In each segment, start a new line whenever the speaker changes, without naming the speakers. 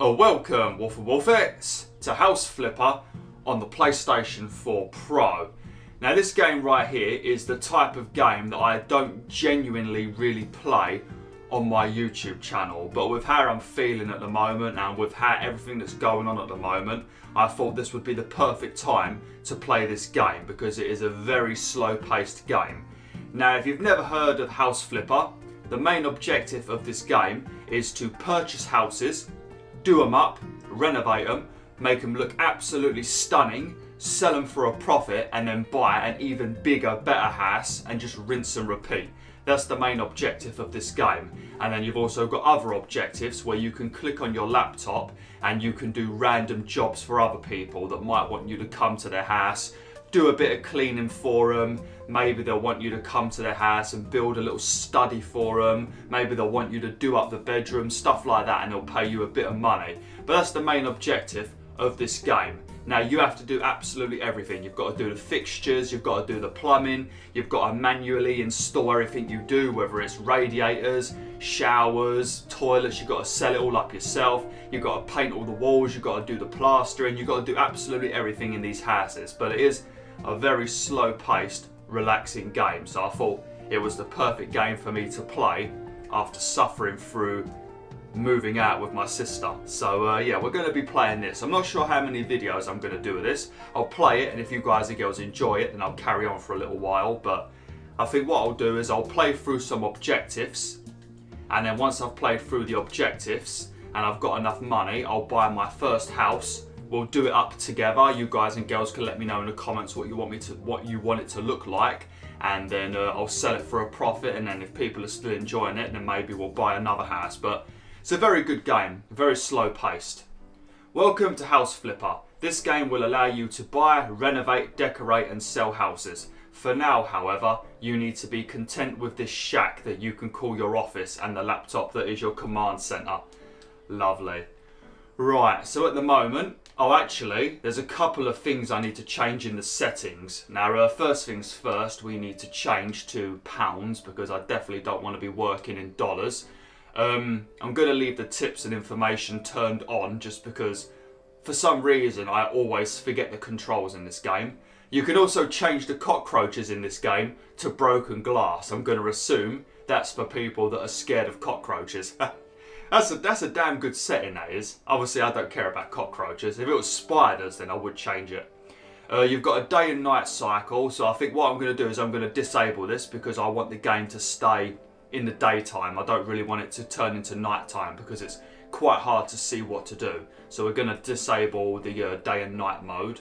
Oh, welcome, Wolf and Wolfettes, to House Flipper on the PlayStation 4 Pro. Now, this game right here is the type of game that I don't genuinely really play on my YouTube channel. But with how I'm feeling at the moment and with how everything that's going on at the moment, I thought this would be the perfect time to play this game because it is a very slow paced game. Now, if you've never heard of House Flipper, the main objective of this game is to purchase houses do them up, renovate them, make them look absolutely stunning, sell them for a profit, and then buy an even bigger, better house and just rinse and repeat. That's the main objective of this game. And then you've also got other objectives where you can click on your laptop and you can do random jobs for other people that might want you to come to their house, do a bit of cleaning for them. Maybe they'll want you to come to their house and build a little study for them. Maybe they'll want you to do up the bedroom, stuff like that, and they'll pay you a bit of money. But that's the main objective of this game. Now you have to do absolutely everything. You've got to do the fixtures, you've got to do the plumbing, you've got to manually install everything you do, whether it's radiators, showers, toilets, you've got to sell it all up yourself, you've got to paint all the walls, you've got to do the plastering, you've got to do absolutely everything in these houses. But it is a very slow paced, relaxing game. So I thought it was the perfect game for me to play after suffering through moving out with my sister. So uh, yeah, we're going to be playing this. I'm not sure how many videos I'm going to do with this. I'll play it and if you guys and girls enjoy it then I'll carry on for a little while. But I think what I'll do is I'll play through some objectives and then once I've played through the objectives and I've got enough money, I'll buy my first house We'll do it up together. You guys and girls can let me know in the comments what you want me to, what you want it to look like, and then uh, I'll sell it for a profit. And then if people are still enjoying it, then maybe we'll buy another house. But it's a very good game, very slow paced. Welcome to House Flipper. This game will allow you to buy, renovate, decorate, and sell houses. For now, however, you need to be content with this shack that you can call your office and the laptop that is your command center. Lovely. Right, so at the moment, Oh, actually, there's a couple of things I need to change in the settings. Now, uh, first things first, we need to change to pounds because I definitely don't want to be working in dollars. Um, I'm going to leave the tips and information turned on just because for some reason I always forget the controls in this game. You can also change the cockroaches in this game to broken glass. I'm going to assume that's for people that are scared of cockroaches. That's a, that's a damn good setting, that is. Obviously, I don't care about cockroaches. If it was spiders, then I would change it. Uh, you've got a day and night cycle, so I think what I'm going to do is I'm going to disable this because I want the game to stay in the daytime. I don't really want it to turn into nighttime because it's quite hard to see what to do. So we're going to disable the uh, day and night mode.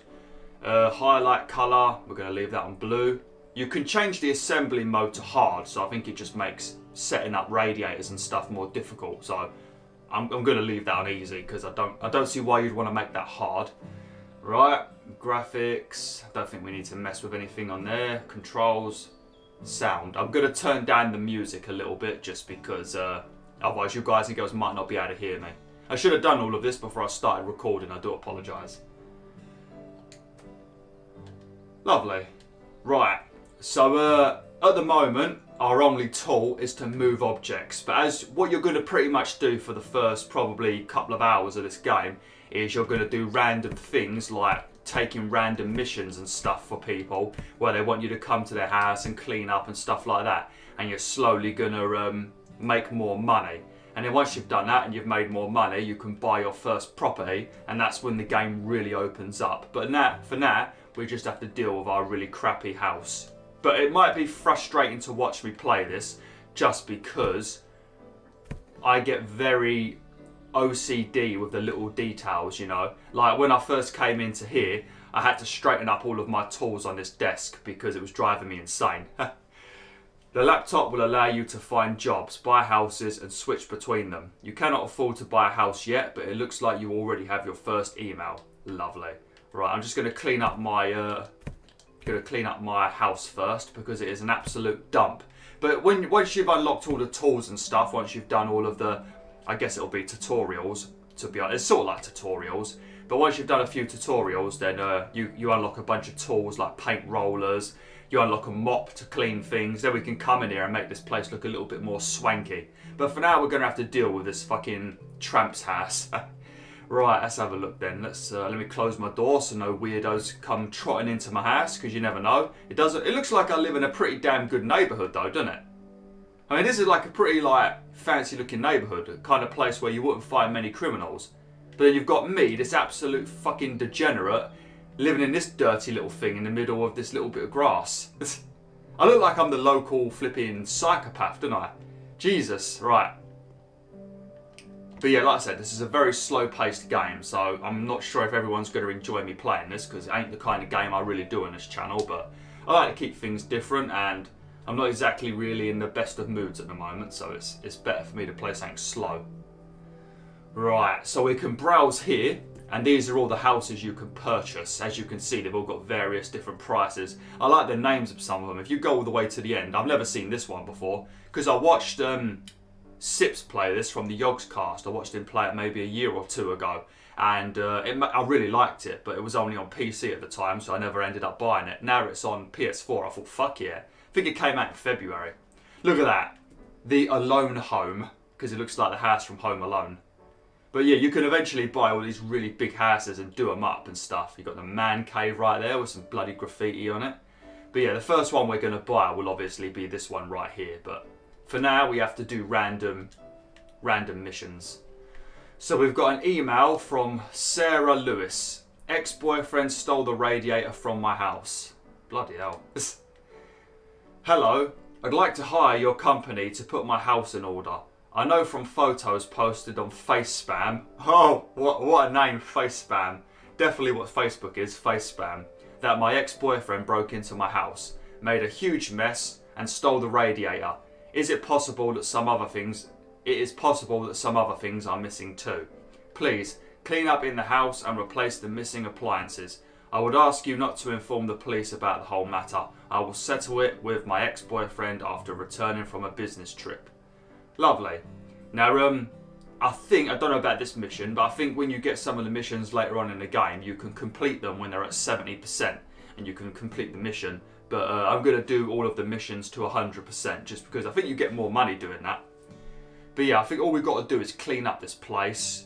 Uh, highlight colour, we're going to leave that on blue. You can change the assembly mode to hard, so I think it just makes setting up radiators and stuff more difficult. So I'm, I'm going to leave that on easy because I don't I don't see why you'd want to make that hard. Right, graphics. I don't think we need to mess with anything on there. Controls, sound. I'm going to turn down the music a little bit just because uh, otherwise you guys and girls might not be able to hear me. I should have done all of this before I started recording. I do apologise. Lovely. Right. So uh, at the moment, our only tool is to move objects. But as what you're going to pretty much do for the first probably couple of hours of this game is you're going to do random things like taking random missions and stuff for people where they want you to come to their house and clean up and stuff like that. And you're slowly going to um, make more money. And then once you've done that and you've made more money, you can buy your first property, and that's when the game really opens up. But now, for now, we just have to deal with our really crappy house but it might be frustrating to watch me play this just because I get very OCD with the little details, you know. Like when I first came into here, I had to straighten up all of my tools on this desk because it was driving me insane. the laptop will allow you to find jobs, buy houses and switch between them. You cannot afford to buy a house yet, but it looks like you already have your first email. Lovely. Right, I'm just going to clean up my uh, to clean up my house first because it is an absolute dump. But when once you've unlocked all the tools and stuff, once you've done all of the, I guess it'll be tutorials, to be honest, it's sort of like tutorials. But once you've done a few tutorials, then uh, you, you unlock a bunch of tools like paint rollers, you unlock a mop to clean things, then we can come in here and make this place look a little bit more swanky. But for now, we're to have to deal with this fucking tramp's house. right, let's have a look then. Let's uh, let me close my door so no weirdos come trotting into my house because you never know. It doesn't. It looks like I live in a pretty damn good neighbourhood though, doesn't it? I mean, this is like a pretty like fancy looking neighbourhood, kind of place where you wouldn't find many criminals. But then you've got me, this absolute fucking degenerate, living in this dirty little thing in the middle of this little bit of grass. I look like I'm the local flipping psychopath, don't I? Jesus, right. But yeah, like I said, this is a very slow-paced game, so I'm not sure if everyone's going to enjoy me playing this, because it ain't the kind of game I really do on this channel, but I like to keep things different, and I'm not exactly really in the best of moods at the moment, so it's, it's better for me to play something slow. Right, so we can browse here, and these are all the houses you can purchase. As you can see, they've all got various different prices. I like the names of some of them. If you go all the way to the end, I've never seen this one before, because I watched um, Sips play this from the Yogscast. I watched him play it maybe a year or two ago, and uh, it, I really liked it, but it was only on PC at the time, so I never ended up buying it. Now it's on PS4, I thought, fuck yeah. I think it came out in February. Look at that. The Alone Home, because it looks like the house from Home Alone. But yeah, you can eventually buy all these really big houses and do them up and stuff. You've got the man cave right there with some bloody graffiti on it. But yeah, the first one we're going to buy will obviously be this one right here. But for now, we have to do random, random missions. So we've got an email from Sarah Lewis. Ex-boyfriend stole the radiator from my house. Bloody hell. Hello, I'd like to hire your company to put my house in order. I know from photos posted on Face Spam. Oh, what, what a name, Face Spam. Definitely what Facebook is, Face Spam. That my ex-boyfriend broke into my house, made a huge mess, and stole the radiator. Is it possible that some other things... It is possible that some other things are missing too. Please, clean up in the house and replace the missing appliances. I would ask you not to inform the police about the whole matter. I will settle it with my ex-boyfriend after returning from a business trip. Lovely. Now, um, I think, I don't know about this mission, but I think when you get some of the missions later on in the game, you can complete them when they're at 70%, and you can complete the mission. But uh, I'm going to do all of the missions to 100%, just because I think you get more money doing that. But yeah, I think all we've got to do is clean up this place,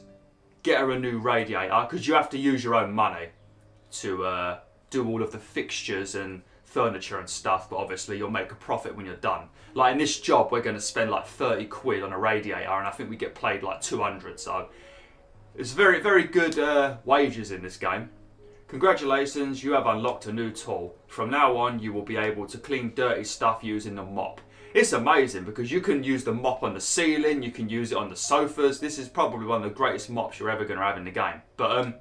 get her a new radiator, because you have to use your own money to uh, do all of the fixtures and furniture and stuff, but obviously you'll make a profit when you're done. Like in this job, we're going to spend like 30 quid on a radiator, and I think we get paid like 200, so it's very, very good uh, wages in this game. Congratulations, you have unlocked a new tool. From now on, you will be able to clean dirty stuff using the mop. It's amazing because you can use the mop on the ceiling, you can use it on the sofas. This is probably one of the greatest mops you're ever going to have in the game. But um,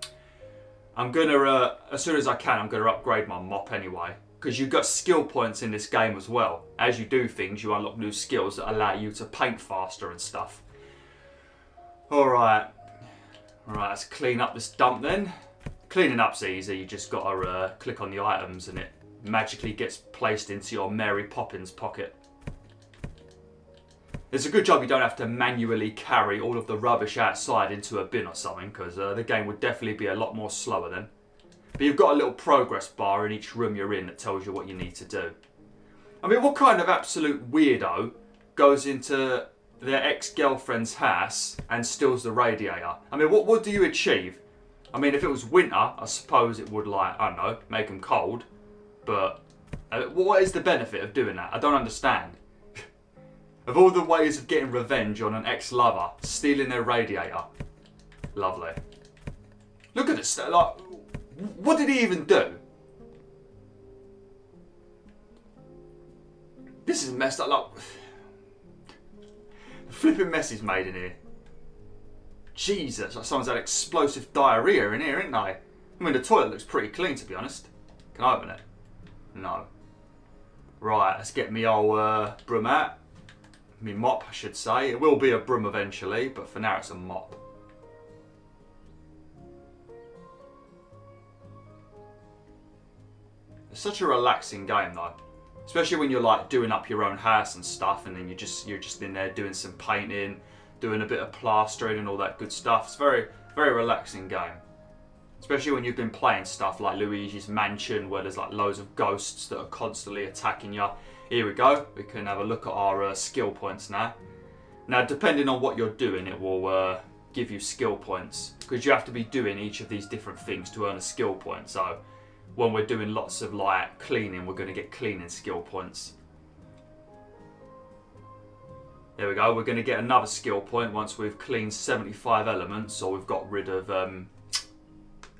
I'm going to, uh, as soon as I can, I'm going to upgrade my mop anyway because you've got skill points in this game as well. As you do things, you unlock new skills that allow you to paint faster and stuff. Alright. Alright, let's clean up this dump then. Cleaning up's easy, you just got to uh, click on the items and it magically gets placed into your Mary Poppins pocket. It's a good job you don't have to manually carry all of the rubbish outside into a bin or something, because uh, the game would definitely be a lot more slower then. But you've got a little progress bar in each room you're in that tells you what you need to do. I mean, what kind of absolute weirdo goes into their ex-girlfriend's house and steals the radiator? I mean, what, what do you achieve? I mean, if it was winter, I suppose it would, like, I don't know, make them cold. But uh, what is the benefit of doing that? I don't understand. of all the ways of getting revenge on an ex-lover, stealing their radiator. Lovely. Look at this, like, what did he even do? This is messed up. Like, flipping mess is made in here. Jesus, like someone's had explosive diarrhea in here, isn't they? I mean, the toilet looks pretty clean, to be honest. Can I open it? No. Right, let's get me old uh, broom out. Me mop, I should say. It will be a broom eventually, but for now it's a mop. It's such a relaxing game though. Especially when you're like doing up your own house and stuff and then you're just you're just in there doing some painting, doing a bit of plastering and all that good stuff. It's very very relaxing game. Especially when you've been playing stuff like Luigi's Mansion, where there's like loads of ghosts that are constantly attacking you. Here we go. We can have a look at our uh, skill points now. Now, depending on what you're doing, it will uh, give you skill points because you have to be doing each of these different things to earn a skill point. So, when we're doing lots of like cleaning, we're going to get cleaning skill points. There we go. We're going to get another skill point once we've cleaned 75 elements or we've got rid of um,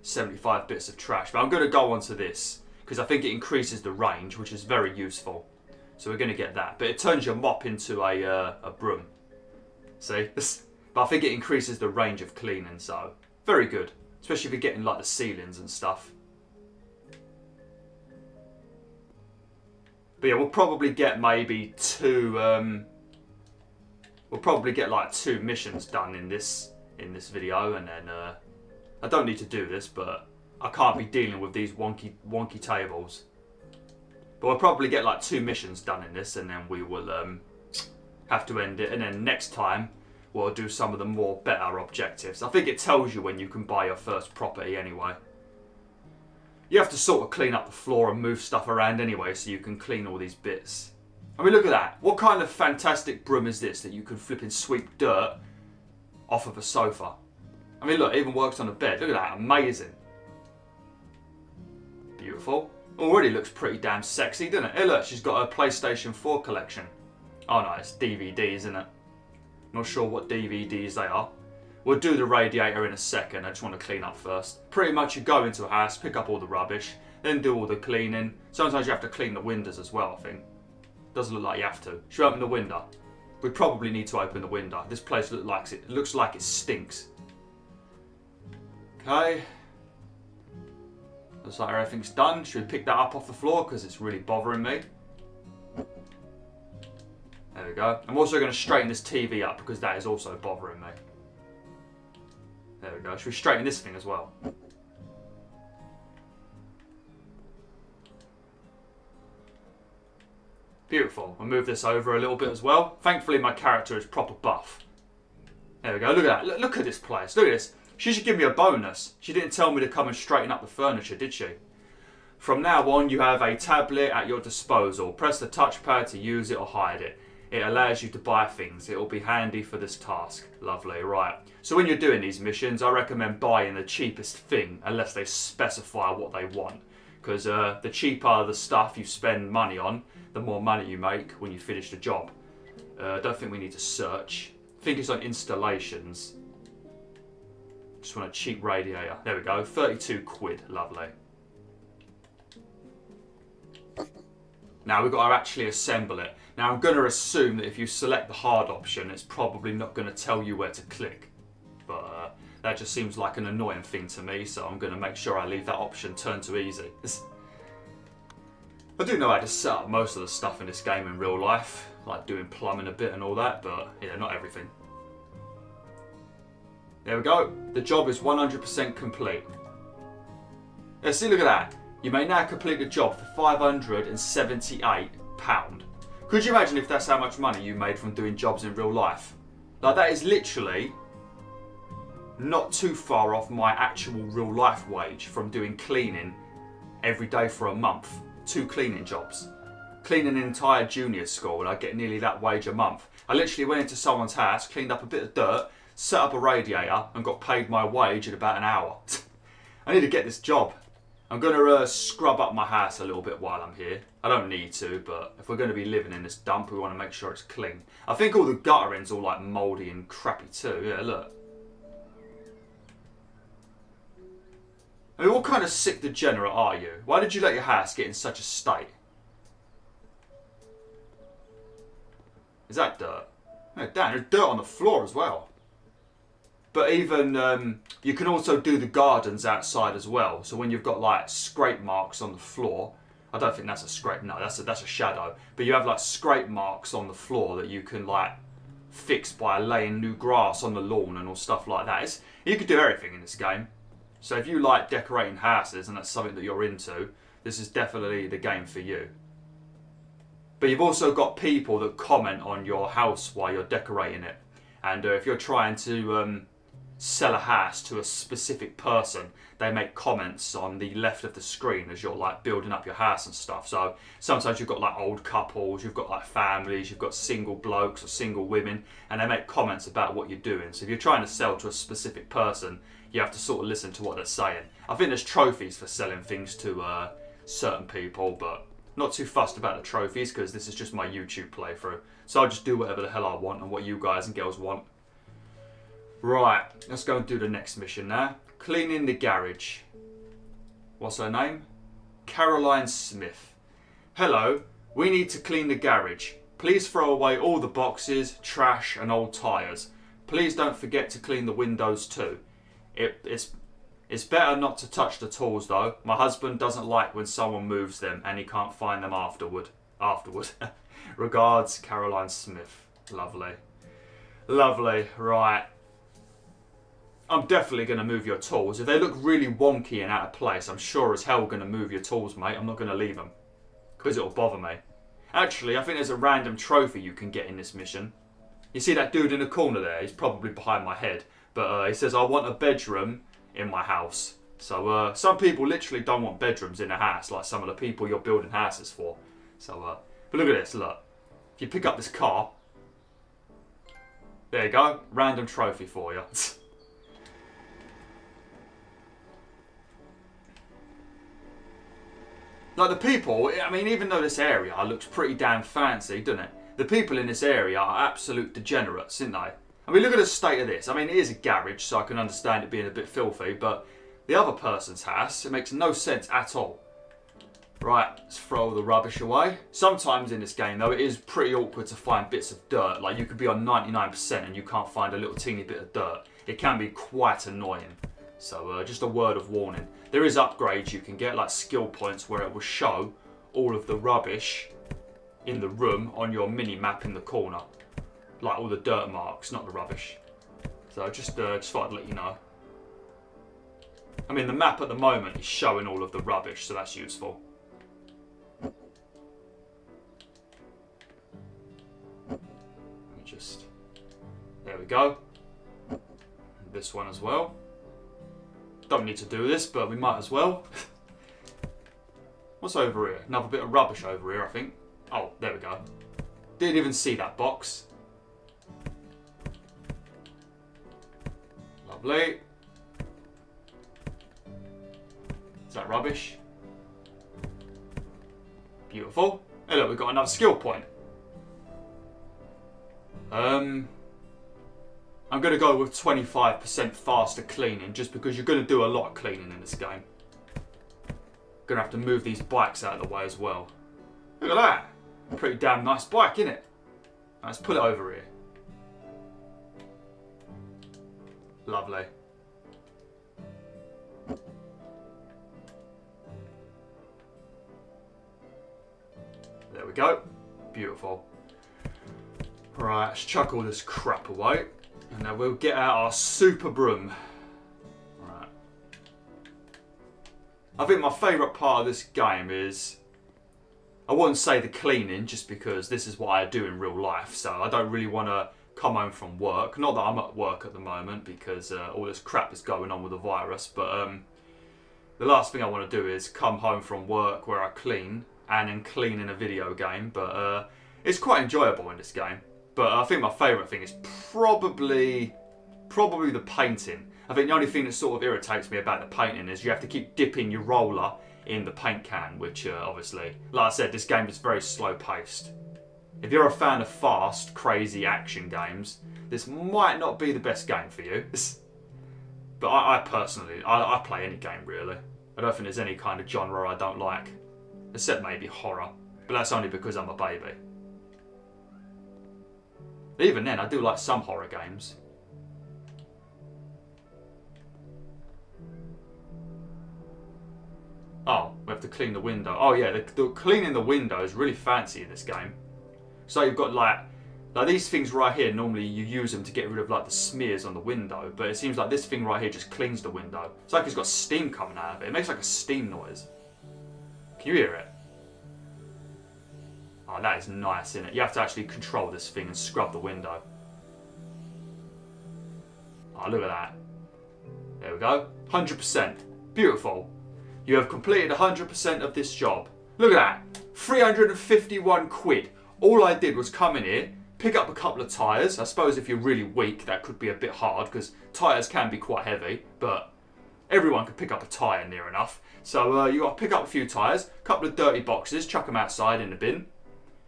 75 bits of trash. But I'm going to go on to this because I think it increases the range, which is very useful. So we're going to get that. But it turns your mop into a, uh, a broom. See? But I think it increases the range of cleaning, so very good. Especially if you're getting like the ceilings and stuff. But yeah, we'll probably get maybe two. Um, we'll probably get like two missions done in this in this video, and then uh, I don't need to do this, but I can't be dealing with these wonky wonky tables. But we'll probably get like two missions done in this, and then we will um, have to end it. And then next time we'll do some of the more better objectives. I think it tells you when you can buy your first property anyway. You have to sort of clean up the floor and move stuff around anyway, so you can clean all these bits. I mean, look at that. What kind of fantastic broom is this that you can flip and sweep dirt off of a sofa? I mean, look, it even works on a bed. Look at that, amazing. Beautiful. Oh, Already looks pretty damn sexy, doesn't it? Hey, look, she's got a PlayStation 4 collection. Oh no, it's DVDs, isn't it? Not sure what DVDs they are. We'll do the radiator in a second. I just want to clean up first. Pretty much you go into a house, pick up all the rubbish, then do all the cleaning. Sometimes you have to clean the windows as well, I think. Doesn't look like you have to. Should we open the window? We probably need to open the window. This place looks like it looks like it stinks. Okay. Looks like everything's done. Should we pick that up off the floor because it's really bothering me? There we go. I'm also going to straighten this TV up because that is also bothering me. There we go. Should we straighten this thing as well? Beautiful. I'll move this over a little bit as well. Thankfully, my character is proper buff. There we go. Look at that. Look, at this place. Look at this. She should give me a bonus. She didn't tell me to come and straighten up the furniture, did she? From now on, you have a tablet at your disposal. Press the touchpad to use it or hide it. It allows you to buy things. It will be handy for this task. Lovely, right. So when you're doing these missions, I recommend buying the cheapest thing unless they specify what they want. Because uh, the cheaper the stuff you spend money on, the more money you make when you finish the job. Uh, I don't think we need to search. I think it's on installations. Just want a cheap radiator. There we go, 32 quid, lovely. Now we've got to actually assemble it. Now I'm going to assume that if you select the hard option, it's probably not going to tell you where to click. That just seems like an annoying thing to me, so I'm going to make sure I leave that option turned to easy. I do know how to set up most of the stuff in this game in real life, like doing plumbing a bit and all that, but yeah, not everything. There we go. The job is 100% complete. Yeah, see, look at that. You may now complete the job for £578. Could you imagine if that's how much money you made from doing jobs in real life? Like that is literally not too far off my actual real life wage from doing cleaning every day for a month. Two cleaning jobs. Cleaning an entire junior school and I get nearly that wage a month. I literally went into someone's house, cleaned up a bit of dirt, set up a radiator and got paid my wage in about an hour. I need to get this job. I'm going to uh, scrub up my house a little bit while I'm here. I don't need to, but if we're going to be living in this dump, we want to make sure it's clean. I think all the guttering's all like mouldy and crappy too. Yeah, look. I mean, what kind of sick degenerate are you? Why did you let your house get in such a state? Is that dirt? Oh, damn, there's dirt on the floor as well. But even um, you can also do the gardens outside as well. So when you've got like scrape marks on the floor, I don't think that's a scrape. No, that's a that's a shadow. But you have like scrape marks on the floor that you can like fix by laying new grass on the lawn and all stuff like that. It's, you could do everything in this game. So if you like decorating houses and that's something that you're into, this is definitely the game for you. But you've also got people that comment on your house while you're decorating it. And uh, if you're trying to um, sell a house to a specific person, they make comments on the left of the screen as you're like building up your house and stuff. So sometimes you've got like old couples, you've got like families, you've got single blokes or single women, and they make comments about what you're doing. So if you're trying to sell to a specific person, you have to sort of listen to what they're saying. I think there's trophies for selling things to uh, certain people, but not too fussed about the trophies because this is just my YouTube playthrough. So I'll just do whatever the hell I want and what you guys and girls want. Right, let's go and do the next mission now. Cleaning the garage. What's her name? Caroline Smith. Hello, we need to clean the garage. Please throw away all the boxes, trash and old tyres. Please don't forget to clean the windows too. It, it's, it's better not to touch the tools though. My husband doesn't like when someone moves them and he can't find them afterward. Afterward. Regards, Caroline Smith. Lovely. Lovely. Right. I'm definitely going to move your tools. If they look really wonky and out of place, I'm sure as hell going to move your tools, mate. I'm not going to leave them. Because it'll bother me. Actually, I think there's a random trophy you can get in this mission. You see that dude in the corner there? He's probably behind my head. But uh, he says, I want a bedroom in my house. So uh, some people literally don't want bedrooms in a house, like some of the people you're building houses for. So, uh, but look at this, look. If you pick up this car, there you go, random trophy for you. Like the people, I mean, even though this area looks pretty damn fancy, doesn't it? The people in this area are absolute degenerates, aren't they? I mean, look at the state of this. I mean, it is a garage, so I can understand it being a bit filthy, but the other person's house, it makes no sense at all. Right, let's throw the rubbish away. Sometimes in this game, though, it is pretty awkward to find bits of dirt. Like, you could be on 99% and you can't find a little teeny bit of dirt. It can be quite annoying. So uh, just a word of warning. There is upgrades you can get, like skill points, where it will show all of the rubbish in the room on your mini map in the corner. Like all the dirt marks, not the rubbish. So just, uh, just thought I'd let you know. I mean, the map at the moment is showing all of the rubbish, so that's useful. Just, there we go. This one as well. Don't need to do this, but we might as well. What's over here? Another bit of rubbish over here, I think. Oh, there we go. Didn't even see that box. Lovely. Is that rubbish? Beautiful. Hey look, we've got another skill point. Um, I'm going to go with 25% faster cleaning just because you're going to do a lot of cleaning in this game. Going to have to move these bikes out of the way as well. Look at that. Pretty damn nice bike, isn't it? Let's pull it over here. Lovely. There we go. Beautiful. Right, let's chuck all this crap away. And now we'll get out our super broom. Right. I think my favourite part of this game is I wouldn't say the cleaning just because this is what I do in real life so I don't really want to come home from work not that I'm at work at the moment because uh, all this crap is going on with the virus but um, the last thing I want to do is come home from work where I clean and then clean in a video game but uh, it's quite enjoyable in this game but I think my favourite thing is probably probably the painting. I think the only thing that sort of irritates me about the painting is you have to keep dipping your roller in the paint can, which uh, obviously, like I said, this game is very slow paced. If you're a fan of fast, crazy action games, this might not be the best game for you. but I, I personally, I, I play any game really. I don't think there's any kind of genre I don't like, except maybe horror. But that's only because I'm a baby. Even then, I do like some horror games. Oh, we have to clean the window. Oh yeah, the, the, cleaning the window is really fancy in this game. So you've got like, like these things right here, normally you use them to get rid of like the smears on the window, but it seems like this thing right here just cleans the window. It's like it's got steam coming out of it. It makes like a steam noise. Can you hear it? Oh, that is nice, isn't it? You have to actually control this thing and scrub the window. Oh, look at that. There we go. 100%. Beautiful. You have completed 100% of this job. Look at that. 351 quid. All I did was come in here, pick up a couple of tyres. I suppose if you're really weak, that could be a bit hard because tyres can be quite heavy, but everyone could pick up a tyre near enough. So uh, you got to pick up a few tyres, a couple of dirty boxes, chuck them outside in the bin,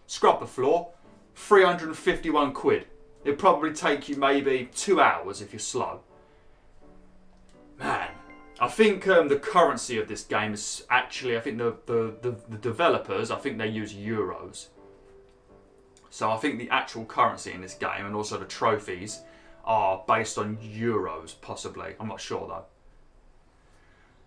scrub the floor, 351 quid. It'd probably take you maybe two hours if you're slow. Man, I think um, the currency of this game is actually, I think the, the, the, the developers, I think they use euros. So I think the actual currency in this game and also the trophies are based on euros, possibly. I'm not sure though.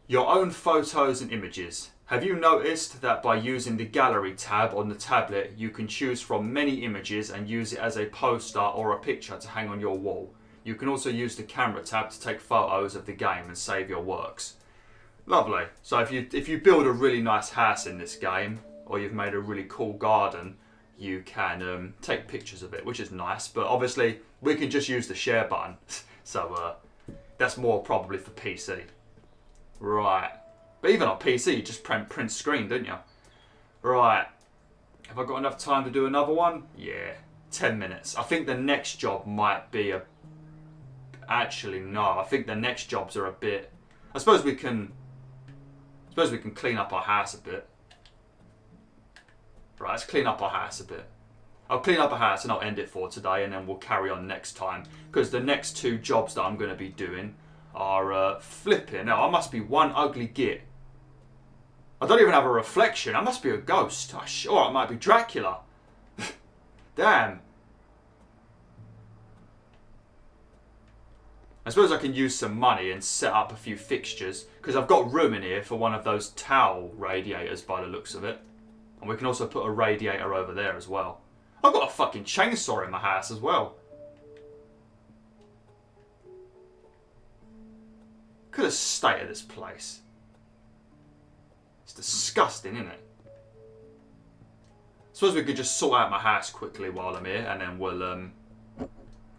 Your own photos and images. Have you noticed that by using the gallery tab on the tablet, you can choose from many images and use it as a poster or a picture to hang on your wall? You can also use the camera tab to take photos of the game and save your works. Lovely. So if you if you build a really nice house in this game, or you've made a really cool garden, you can um, take pictures of it, which is nice. But obviously, we can just use the share button. so uh, that's more probably for PC. Right. But even on PC, you just print, print screen, don't you? Right. Have I got enough time to do another one? Yeah. 10 minutes. I think the next job might be a... Actually, no. I think the next jobs are a bit... I suppose we can... I suppose we can clean up our house a bit. Right, let's clean up our house a bit. I'll clean up a house and I'll end it for today and then we'll carry on next time. Because the next two jobs that I'm going to be doing are uh, flipping. Now, I must be one ugly git. I don't even have a reflection. I must be a ghost. I sure, it might be Dracula. Damn. I suppose I can use some money and set up a few fixtures because I've got room in here for one of those towel radiators by the looks of it. And we can also put a radiator over there as well. I've got a fucking chainsaw in my house as well. Could have stayed at this place. It's disgusting, isn't it? Suppose we could just sort out my house quickly while I'm here, and then we'll. Um,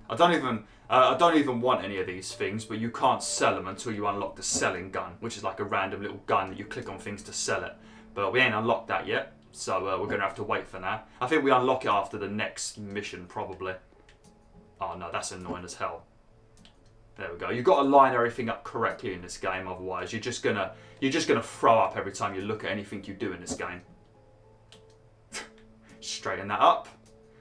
I don't even. Uh, I don't even want any of these things, but you can't sell them until you unlock the selling gun, which is like a random little gun that you click on things to sell it. But we ain't unlocked that yet. So uh, we're going to have to wait for now. I think we unlock it after the next mission, probably. Oh no, that's annoying as hell. There we go. You've got to line everything up correctly in this game, otherwise you're just gonna you're just gonna throw up every time you look at anything you do in this game. Straighten that up.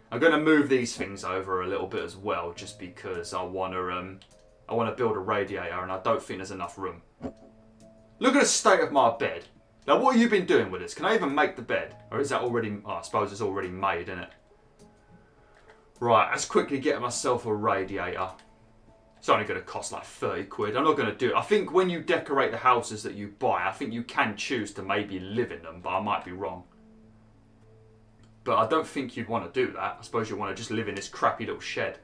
I'm gonna move these things over a little bit as well, just because I wanna um I wanna build a radiator and I don't think there's enough room. Look at the state of my bed. Now, what have you been doing with this? Can I even make the bed? Or is that already... Oh, I suppose it's already made, isn't it? Right, let's quickly get myself a radiator. It's only going to cost like 30 quid. I'm not going to do it. I think when you decorate the houses that you buy, I think you can choose to maybe live in them, but I might be wrong. But I don't think you'd want to do that. I suppose you want to just live in this crappy little shed.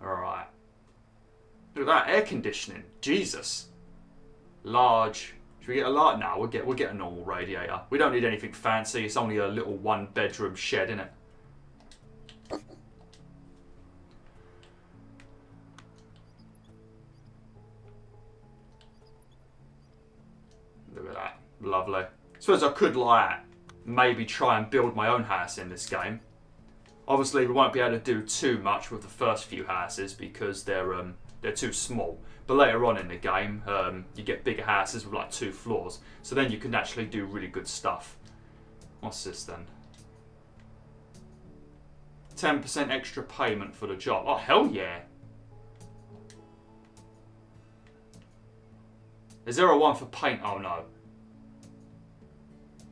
Alright. Look at that, air conditioning. Jesus. Large should we get a light? No, we'll get we'll get a normal radiator. We don't need anything fancy. It's only a little one bedroom shed, isn't it? Look at that. Lovely. Suppose I could like maybe try and build my own house in this game. Obviously, we won't be able to do too much with the first few houses because they're um, they're too small. But later on in the game, um, you get bigger houses with like two floors. So then you can actually do really good stuff. What's this then? 10% extra payment for the job. Oh, hell yeah. Is there a one for paint? Oh, no.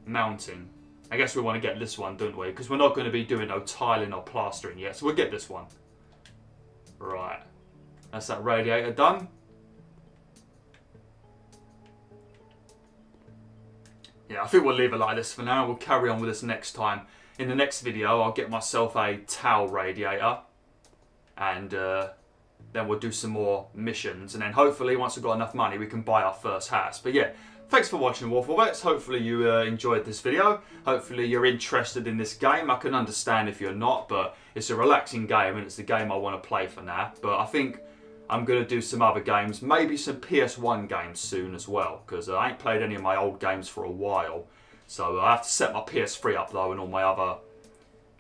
Mounting. I guess we want to get this one, don't we? Because we're not going to be doing no tiling or plastering yet. So we'll get this one. Right. That's that radiator done. Yeah, I think we'll leave it like this for now. We'll carry on with this next time. In the next video, I'll get myself a towel radiator. And uh, then we'll do some more missions. And then hopefully, once we've got enough money, we can buy our first house. But yeah, thanks for watching Wafflebets. Hopefully you uh, enjoyed this video. Hopefully you're interested in this game. I can understand if you're not, but it's a relaxing game and it's the game I want to play for now. But I think I'm going to do some other games, maybe some PS1 games soon as well, because I ain't played any of my old games for a while. So I have to set my PS3 up though and all my other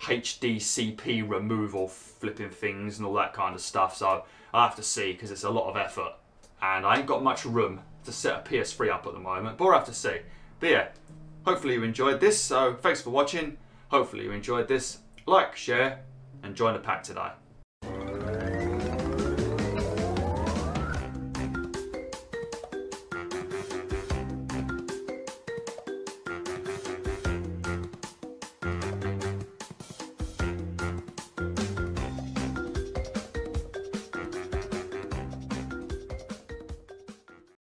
HDCP removal flipping things and all that kind of stuff. So I have to see because it's a lot of effort and I ain't got much room to set a PS3 up at the moment, but we'll have to see. But yeah, hopefully you enjoyed this. So thanks for watching. Hopefully you enjoyed this. Like, share, and join the pack today.